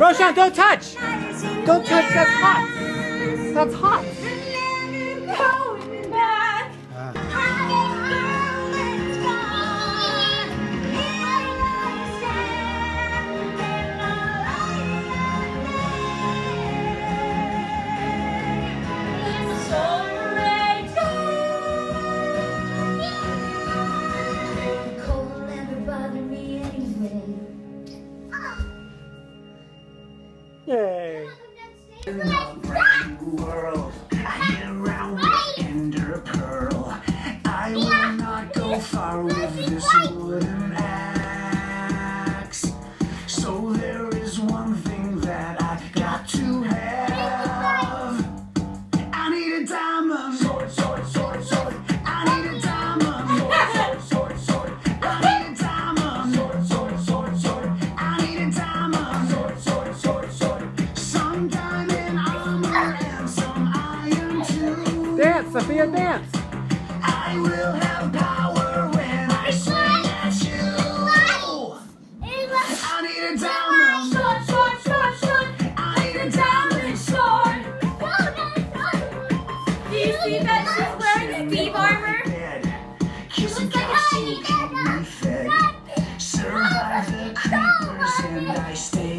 Roshan, don't touch! Don't touch, that's hot. That's hot. Yay. world. Hang around with Ender Pearl. I will not go far with this wooden axe. So there Dance, Sophia, dance. I will have power when I swing at you. I need a diamond sword, sword, sword, sword. I need a diamond sword. Do you see that she's wearing thief armor? Looks like a need. Survive the creepers and I stay.